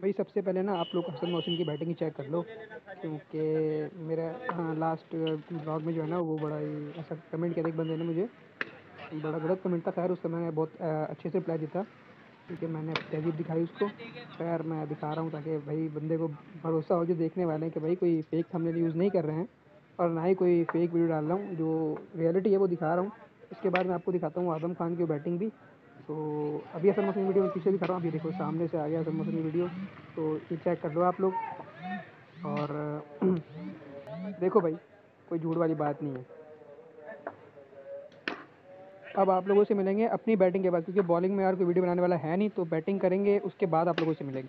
भाई सबसे पहले ना आप लोग हसन मोहसिन की बैटिंग चेक कर लो, क्योंकि मेरा हाँ लास्ट ब्लॉग में जो है ना वो बड़ा ही ऐसा कमेंट किया एक बंदे ने मुझे। बड़ा गलत कमेंट था, खैर उसका मैंने बहुत अच्छे से रिप्लाई दिया था क्योंकि मैंने तहजीब दिखाई उसको। खैर मैं दिखा रहा हूँ ताकि भाई बंदे को भरोसा हो जो देखने वाले हैं कि भाई कोई फेक थंबनेल यूज़ नहीं कर रहे हैं, और ना ही कोई फेक वीडियो डाल रहा हूँ, जो रियलिटी है वो दिखा रहा हूँ। इसके बाद मैं आपको दिखाता हूँ आज़म खान की बैटिंग भी। तो अभी असर मौसम वीडियो में पीछे भी कर रहा हूँ अभी देखो सामने से आ गया असर मौसम वीडियो। तो ये चेक कर लो आप लोग। और देखो भाई, कोई झूठ वाली बात नहीं है। अब आप लोगों से मिलेंगे अपनी बैटिंग के बाद, क्योंकि बॉलिंग में यार कोई वीडियो बनाने वाला है नहीं तो बैटिंग करेंगे, उसके बाद आप लोगों से मिलेंगे।